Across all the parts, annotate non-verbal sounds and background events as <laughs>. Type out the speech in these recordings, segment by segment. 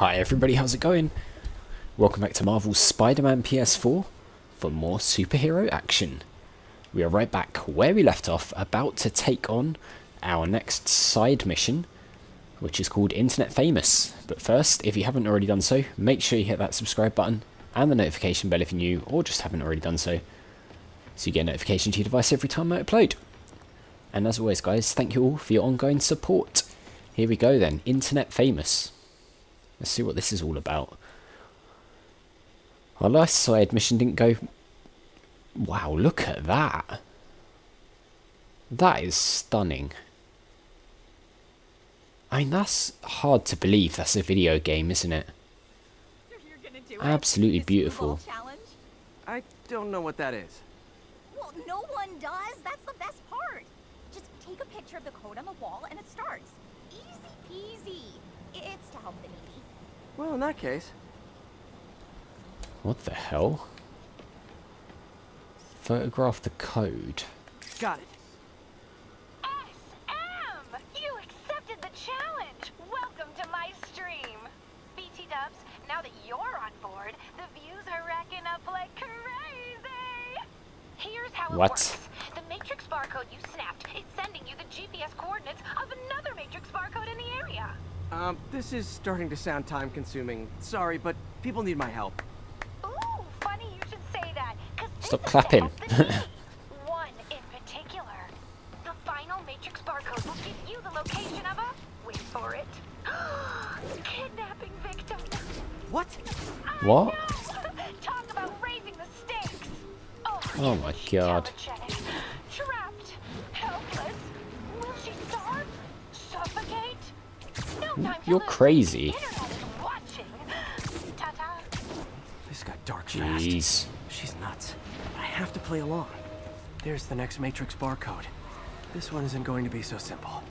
Hi everybody, how's it going? Welcome back to Marvel's Spider-Man PS4 for more superhero action. We are right back where we left off, about to take on our next side mission, which is called Internet Famous. But first, if you haven't already done so, make sure you hit that subscribe button and the notification bell if you're new, or just haven't already done so, so you get a notification to your device every time I upload. And as always guys, thank you all for your ongoing support. Here we go then, Internet Famous. Let's see what this is all about. Our last side mission didn't go... Wow, look at that. That is stunning. I mean, that's hard to believe that's a video game, isn't it? Absolutely beautiful. I don't know what that is. Well, no one does. That's the best part. Just take a picture of the code on the wall and it starts. Easy peasy. It's to help the needy. Well, in that case, What the hell? Photograph the code. got it. SM! You accepted the challenge! Welcome to my stream! BT Dubs, now that you're on board, the views are racking up like crazy! Here's how it What? The matrix barcode you snapped is sending you the GPS coordinates of another matrix barcode in the area. Um, this is starting to sound time consuming. Sorry, but people need my help. Ooh, funny you should say that, 'cause this Stop clapping. help the needy. <laughs> One in particular. The final matrix barcode will give you the location of a wait for it. <gasps> Kidnapping victim. What? What? <laughs> Talk about raising the stakes. Oh, Oh my god. You're crazy. Internet is watching. Ta-ta. This got dark fast. Jeez. She's nuts. I have to play along. There's the next Matrix barcode. This one isn't going to be so simple.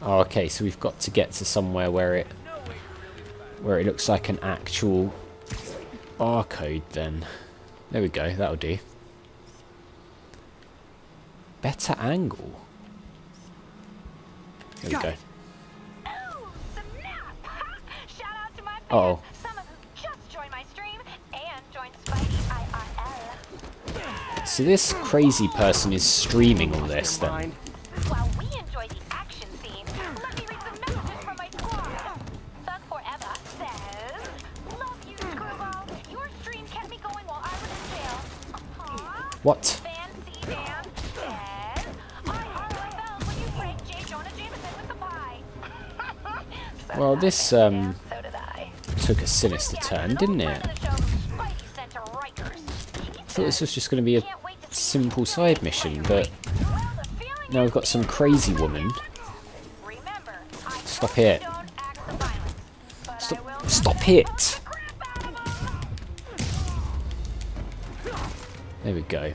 Oh, okay, so we've got to get to somewhere where it where it looks like an actual barcode then. There we go, that'll do. Better angle. There we go. Spidey IRL. So this crazy person is streaming all this then. mind. While we enjoy the action scene, let me read some messages from my squad. Thug Forever says, Love you, Screwball. Your stream kept me going while I was in jail. Aw. What? Fancy Dan says, I RFL when you prank J. Jonah Jameson with the pie. So Well, this, um, So did I. Took a sinister turn, didn't it? I thought this was just going to be a simple side mission, but now we've got some crazy woman. Stop it. Stop, stop it! There we go.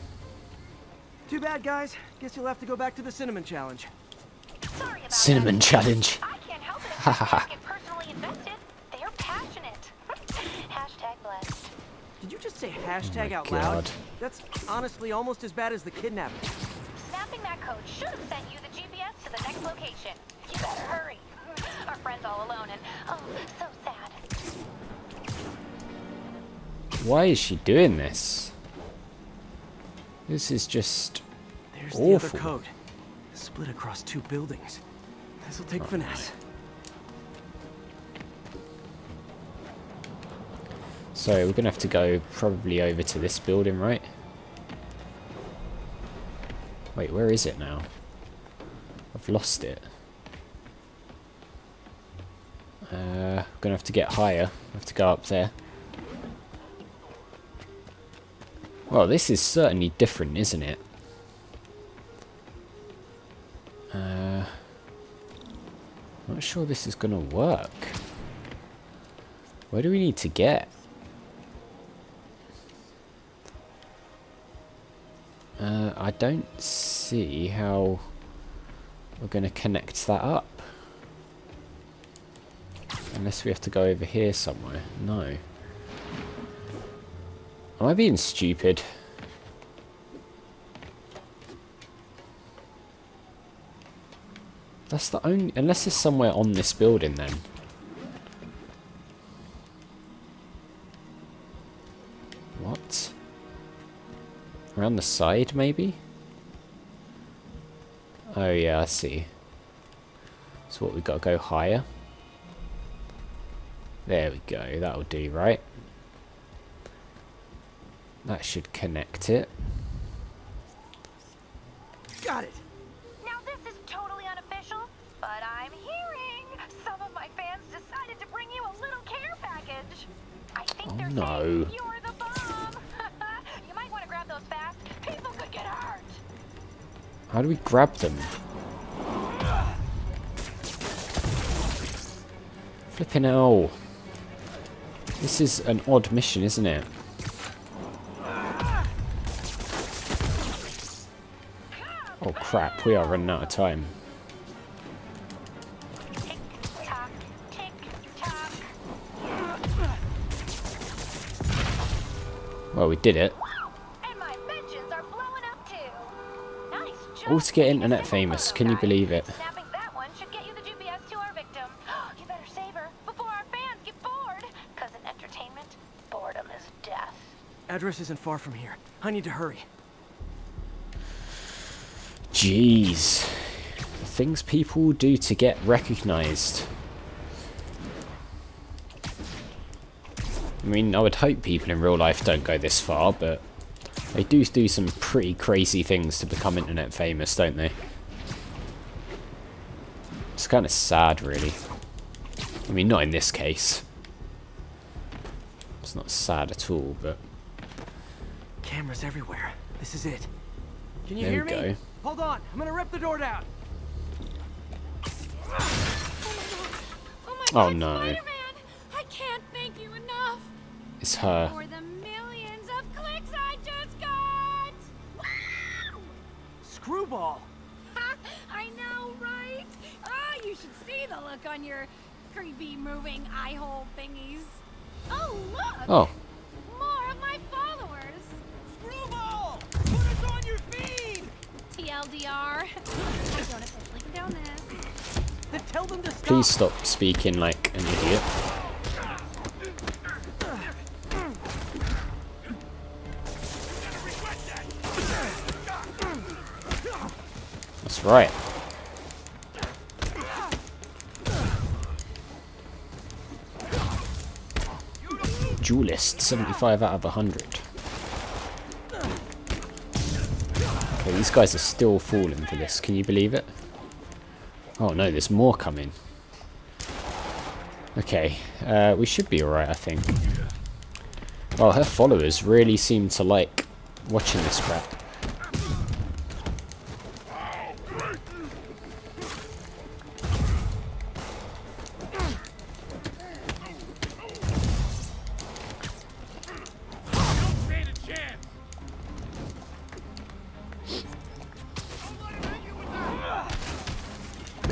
Too bad, guys. Guess you'll have to go back to the cinnamon challenge. Cinnamon challenge. <laughs> I can't help Did you just say oh hashtag my out loud? That's honestly almost as bad as the kidnapping. Snapping that code should have sent you the GPS to the next location. You better hurry. <laughs> Our friend's all alone and oh, so sad. Why is she doing this? This is just... There's the other Awful. code. Split across two buildings. This'll take finesse. So we're going to have to go probably over to this building, right? Wait, where is it now? I've lost it. Uh, going to have to get higher. have to go up there. Well, this is certainly different, isn't it? Uh, not sure this is going to work. Where do we need to get? Uh, I don't see how we're going to connect that up. Unless we have to go over here somewhere. No. Am I being stupid? That's the only... Unless it's somewhere on this building then. Around the side, maybe? Oh yeah, I see. So what, we got to go higher? There we go, that'll do, right? That should connect it. Got it. Now this is totally unofficial, but I'm hearing some of my fans decided to bring you a little care package. I think Oh, they're no. saying you're the bomb. you might want to grab those fast. People could get hurt. How do we grab them? Flipping hell. This is an odd mission, isn't it? Oh crap, we are running out of time. Well, we did it. All to get internet famous, can you believe it? Snapping that one should get you the GPS to our victim. <gasps> you better save her before our fans get bored. Cause in entertainment, boredom is death. Address isn't far from here. I need to hurry. Jeez. The things people do to get recognized. I mean, I would hope people in real life don't go this far, but they do do some pretty crazy things to become internet famous, don't they? It's kind of sad, really. I mean, not in this case. It's not sad at all, but Cameras everywhere. This is it. Can you There hear we me? go. Hold on. I'm gonna rip the door down. Oh my Oh, god, no. I can't thank you enough it's her. Screwball. Ha, <laughs> I know, right? Ah, you should see the look on your creepy moving eye hole thingies. Oh, look! Oh, More of my followers! Screwball! Put us on your feed! TLDR. <laughs> I don't officially condone this. Then tell them to stop. please stop speaking like an idiot. Right. Duelist, 75 out of 100. Okay, these guys are still falling for this, can you believe it? Oh no, there's more coming. Okay, uh, we should be alright, I think. Well, her followers really seem to like watching this crap.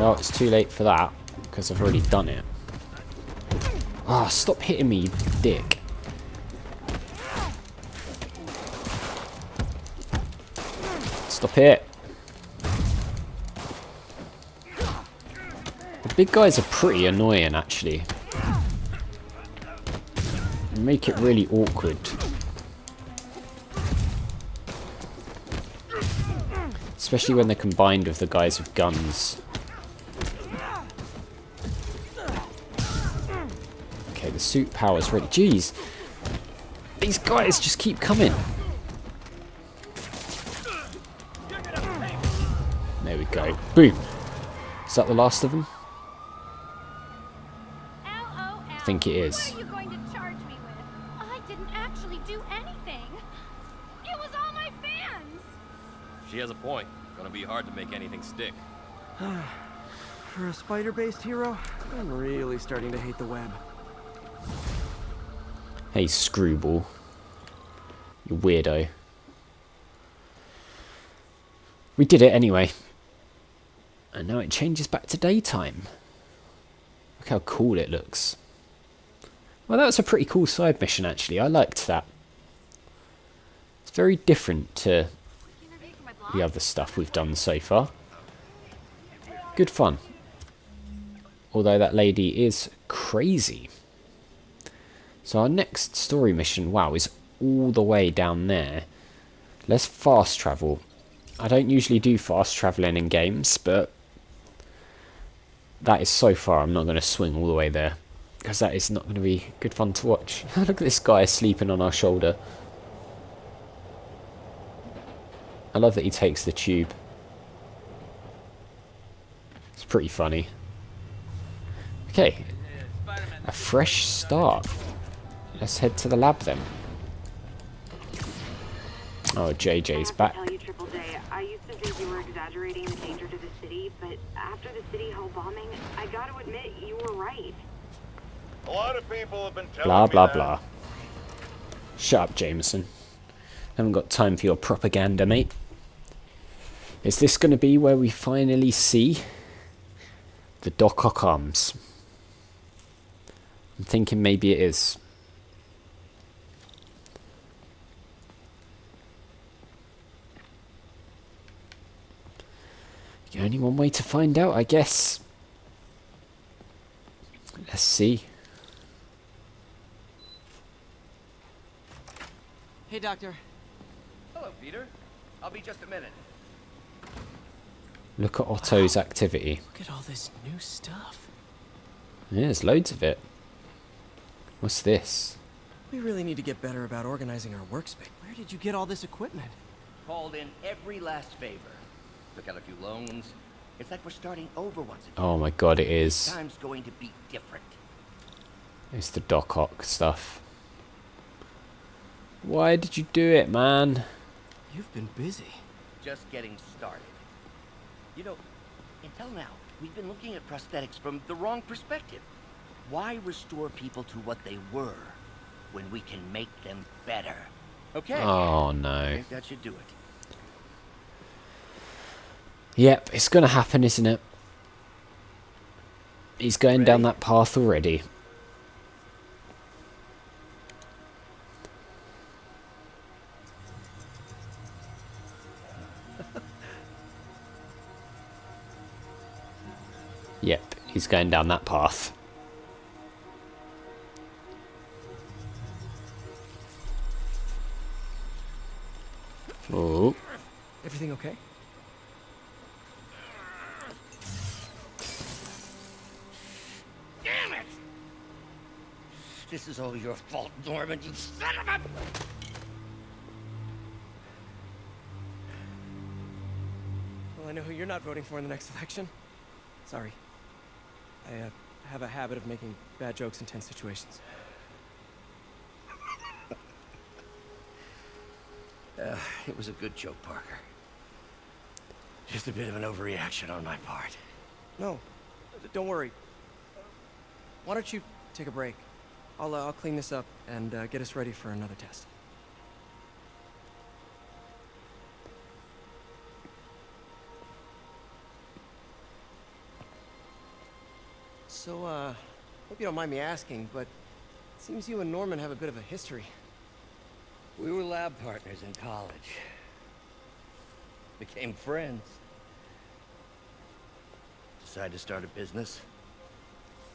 Well, it's too late for that, because I've already done it. Ah, stop hitting me, dick. Stop it. The big guys are pretty annoying, actually. They make it really awkward. Especially when they're combined with the guys with guns. Suit power's ready. Jeez. These guys just keep coming. There we go. Boom. Is that the last of them? I think it is. What are you going to charge me with? I didn't actually do anything. It was all my fans. She has a point. Gonna be hard to make anything stick. <sighs> For a spider-based hero, I'm really starting to hate the web. Hey, Screwball. You weirdo. We did it anyway. And now it changes back to daytime. Look how cool it looks. Well, that was a pretty cool side mission, actually. I liked that. It's very different to the other stuff we've done so far. Good fun. Although that lady is crazy. So our next story mission, wow, is all the way down there. Let's fast travel. I don't usually do fast traveling in games, but that is so far I'm not going to swing all the way there. Because that is not going to be good fun to watch. <laughs> Look at this guy sleeping on our shoulder. I love that he takes the tube. It's pretty funny. Okay, a fresh start. Let's head to the lab then. Oh, JJ's back. Tell you, Triple J, I used to think you were exaggerating the danger to the city, but after the City Hall bombing, I gotta admit you were right. A lot of people have been telling Blah, me blah, that. blah. Shut up, Jameson. Haven't got time for your propaganda, mate. Is this going to be where we finally see the Doc Ock arms? I'm thinking maybe it is. Only one way to find out, I guess. Let's see. Hey, Doctor. Hello, Peter. I'll be just a minute. Look at Otto's activity. Look at all this new stuff. Yeah, there's loads of it. What's this? We really need to get better about organizing our workspace. Where did you get all this equipment? Called in every last favor. Took out a few loans. It's like we're starting over once again. Oh my god, it is. Time's going to be different. It's the Doc Ock stuff. Why did you do it, man? You've been busy. Just getting started. You know, until now, we've been looking at prosthetics from the wrong perspective. Why restore people to what they were when we can make them better? Okay. Oh I no. think that should do it. Yep, it's gonna happen, isn't it? He's going down that path already. <laughs> Yep, he's going down that path. Oh, Everything okay? This is all your fault, Norman, you son of a... Well, I know who you're not voting for in the next election. Sorry. I uh, have a habit of making bad jokes in tense situations. <laughs> Uh, it was a good joke, Parker. Just a bit of an overreaction on my part. No, don't worry. Why don't you take a break? I'll, uh, I'll clean this up and uh, get us ready for another test. So, uh, hope you don't mind me asking, but it seems you and Norman have a bit of a history. We were lab partners in college. Became friends. Decided to start a business.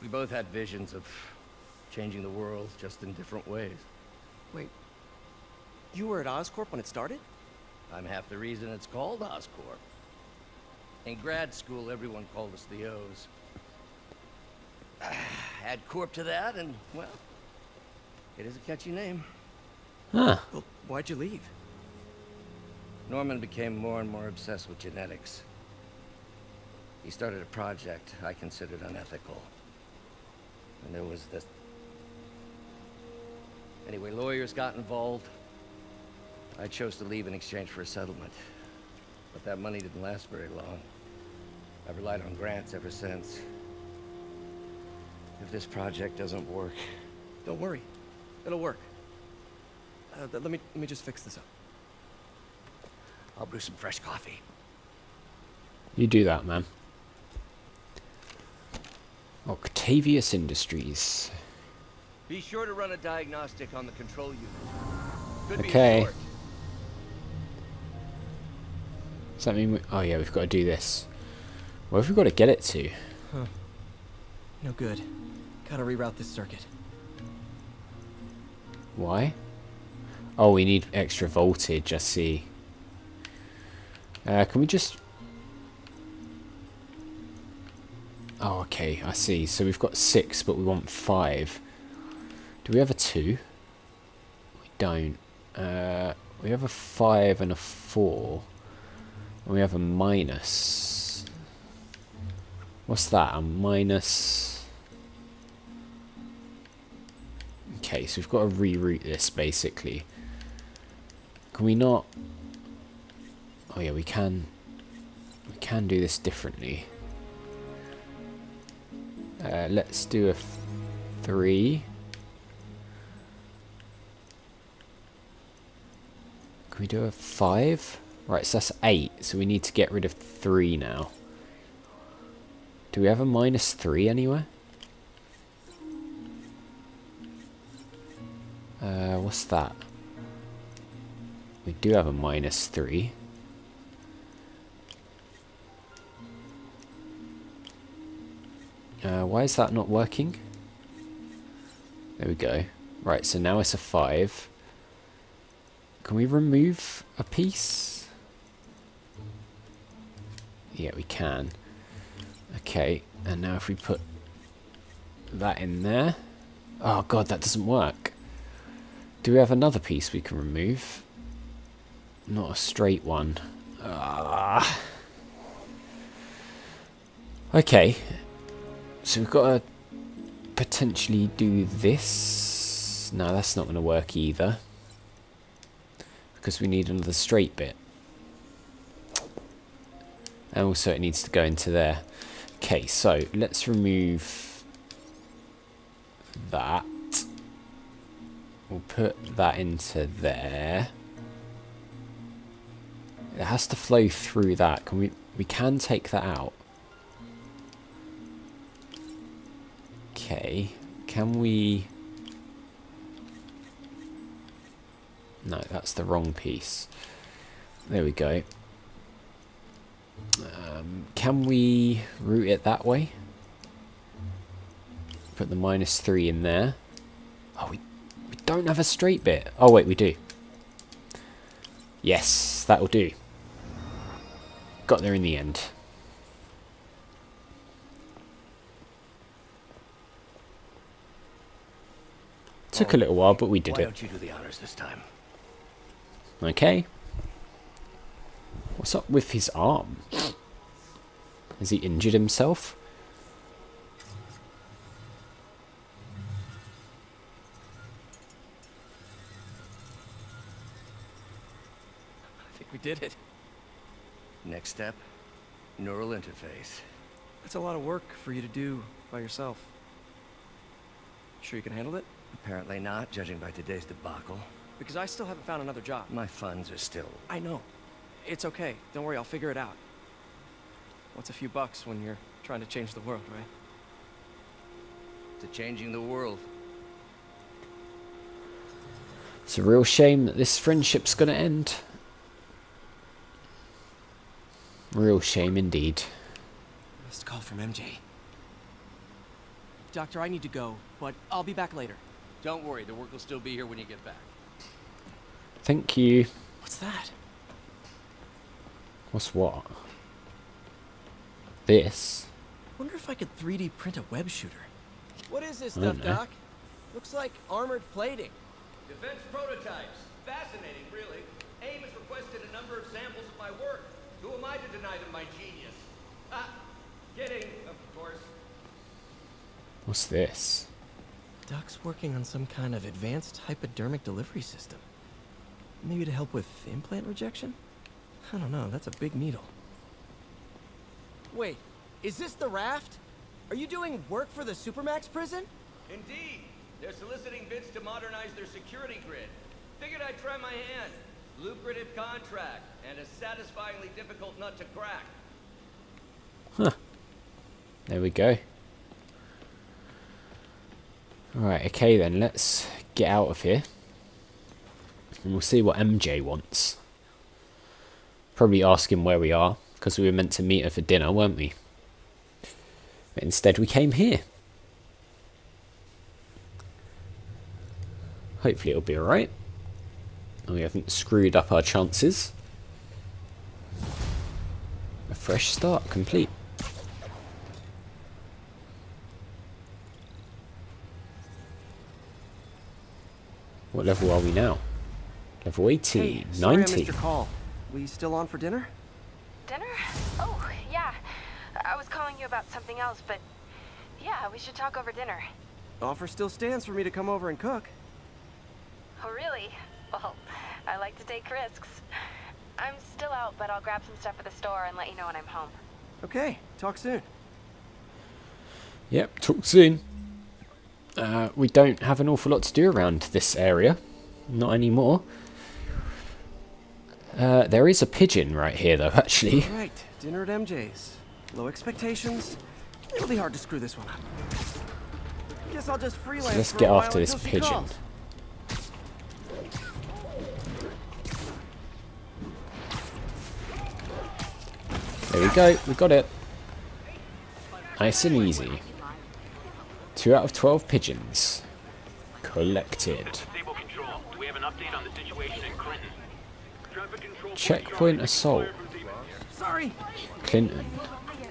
We both had visions of changing the world just in different ways. Wait, you were at Oscorp when it started? I'm half the reason it's called Oscorp. In grad school, everyone called us the O's. <sighs> Add Corp to that, and, well, it is a catchy name. huh. Well, why'd you leave? Norman became more and more obsessed with genetics. He started a project I considered unethical. And there was this... Anyway, lawyers got involved. I chose to leave in exchange for a settlement. But that money didn't last very long. I've relied on grants ever since. If this project doesn't work, Don't worry, it'll work. Uh, let me let me just fix this up. I'll brew some fresh coffee. You do that, man. Octavius Industries. Be sure to run a diagnostic on the control unit. Could Okay. short. Does that mean we... Oh yeah, we've got to do this. Where have we got to get it to? Huh. No good. Gotta reroute this circuit. Why? Oh, we need extra voltage, I see. Uh, can we just... Oh, okay, I see. So we've got six, but we want five. Do we have a two? We don't. Uh, we have a five and a four. And we have a minus. What's that? A minus... Okay, so we've got to reroute this, basically. Can we not... Oh yeah, we can... We can do this differently. Uh, let's do a three. Can we do a five? Right, so that's eight. So we need to get rid of three now. Do we have a minus three anywhere? Uh, what's that? We do have a minus three. Uh, why is that not working? There we go. Right, so now it's a 5. Can we remove a piece? Yeah, we can. Okay, and now if we put that in there... Oh god, that doesn't work. Do we have another piece we can remove? Not a straight one. Ah. Okay, so we've got to potentially do this. No, that's not going to work either. Because we need another straight bit. And also it needs to go into there. Okay, so let's remove that. We'll put that into there. It has to flow through that. Can we we can take that out. Okay, can we... No, that's the wrong piece. There we go. Um, can we route it that way? Put the minus 3 in there. Oh, we, we don't have a straight bit. Oh, wait, we do. Yes, that'll do. Got there in the end. Took a little while, but we did Why it. don't you do the honors this time? Okay. What's up with his arm? Has he injured himself? I think we did it. Next step, neural interface. That's a lot of work for you to do by yourself. Sure you can handle it? Apparently not, judging by today's debacle. Because I still haven't found another job. My funds are still... I know. It's okay. Don't worry, I'll figure it out. What's a few bucks when you're trying to change the world, right? to changing the world. It's a real shame that this friendship's gonna end. Real shame indeed. Missed call from MJ. Doctor, I need to go, but I'll be back later. Don't worry, the work will still be here when you get back. Thank you. What's that? What's what? This? Wonder if I could 3D print a web shooter. What is this stuff, know. Doc? Looks like armored plating. Defense prototypes. Fascinating, really. AIM has requested a number of samples of my work. Who am I to deny them my genius? Ah, kidding, of course. What's this? Doc's working on some kind of advanced hypodermic delivery system. Maybe to help with implant rejection? I don't know, that's a big needle. Wait, is this the raft? Are you doing work for the Supermax prison? Indeed. They're soliciting bids to modernize their security grid. Figured I'd try my hand. Lucrative contract, and a satisfyingly difficult nut to crack. Huh. There we go. Alright, okay then, let's get out of here. And we'll see what MJ wants. Probably ask him where we are, because we were meant to meet her for dinner, weren't we? But instead we came here. Hopefully it'll be alright. We haven't screwed up our chances. A fresh start complete. What level are we now? Level 18, Hey, sorry I 90. missed your call. We still on for dinner? Dinner? Oh, yeah. I was calling you about something else, but yeah, we should talk over dinner. Offer still stands for me to come over and cook. Oh, really? Well, I like to take risks. I'm still out, but I'll grab some stuff at the store and let you know when I'm home. Okay, talk soon. Yep, talk soon. Uh, we don't have an awful lot to do around this area. Not anymore. Uh, there is a pigeon right here, though, <laughs> actually. Right, dinner at MJ's. Low expectations. It'll be hard to screw this one up. Guess I'll just freelance So let's get a while after this pigeon. There we go, we got it. Nice and easy. Two out of twelve pigeons. Collected. Checkpoint assault. Sorry. Clinton.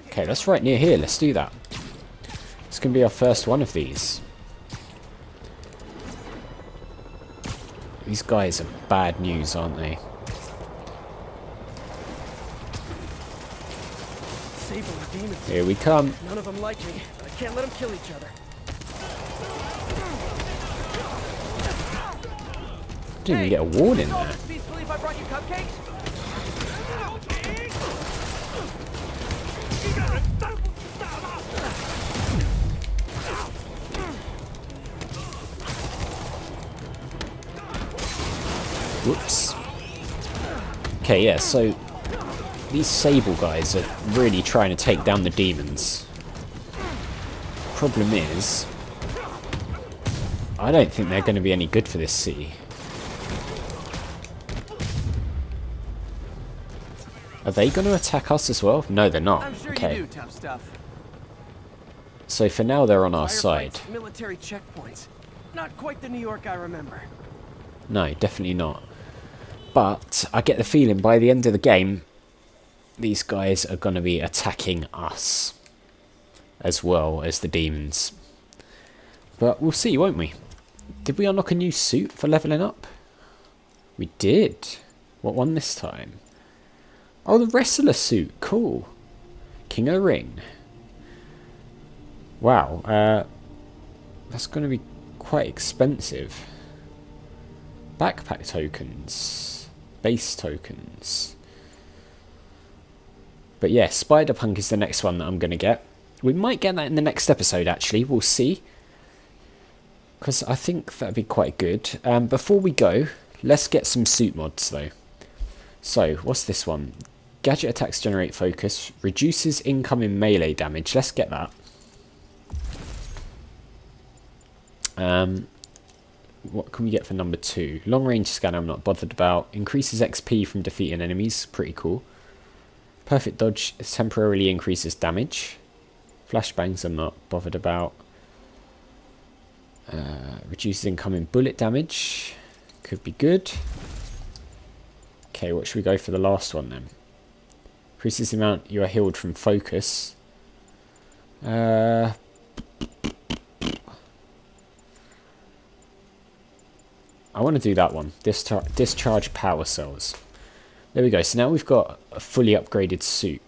Okay, that's right near here. Let's do that. It's going to be our first one of these. These guys are bad news, aren't they? Sable and demons. Here we come. None of them like me. I can't let them kill each other. Didn't even get a warning there. Whoops. Okay, yeah, so these Sable guys are really trying to take down the demons. Problem is, I don't think they're going to be any good for this city. Are they going to attack us as well? No, they're not. I'm sure okay. you do, tough stuff. So for now, they're on our side. Military checkpoints. Not quite the New York I remember. No, definitely not. But I get the feeling by the end of the game, these guys are going to be attacking us as well as the demons. But we'll see, won't we? Did we unlock a new suit for leveling up? We did. What one this time? Oh, the wrestler suit. Cool. King of the Ring. Wow. Uh, that's going to be quite expensive. Backpack tokens. Base tokens. But yeah, Spider-Punk is the next one that I'm going to get. We might get that in the next episode, actually. We'll see. Because I think that'd be quite good. Um, before we go, let's get some suit mods, though. So, what's this one? Gadget attacks generate focus. Reduces incoming melee damage. Let's get that. Um, what can we get for number two? Long range scanner I'm not bothered about. Increases XP from defeating enemies. Pretty cool. Perfect dodge temporarily increases damage. Flashbangs I'm not bothered about. Uh, reduces incoming bullet damage. Could be good. Okay, what should we go for the last one then? Increases the amount you are healed from focus. Uh, I want to do that one. Dischar discharge power cells. There we go. So now we've got a fully upgraded suit.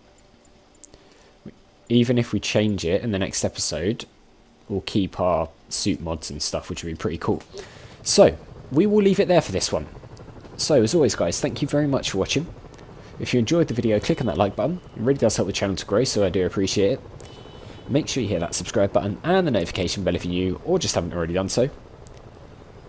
Even if we change it in the next episode, we'll keep our suit mods and stuff, which will be pretty cool. So, we will leave it there for this one. So, as always, guys, thank you very much for watching. If you enjoyed the video, click on that like button. It really does help the channel to grow, so I do appreciate it. Make sure you hit that subscribe button and the notification bell if you're new or just haven't already done so.